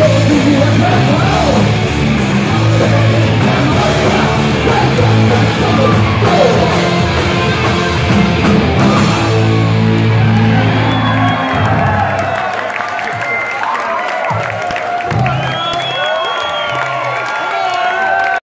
Don't be a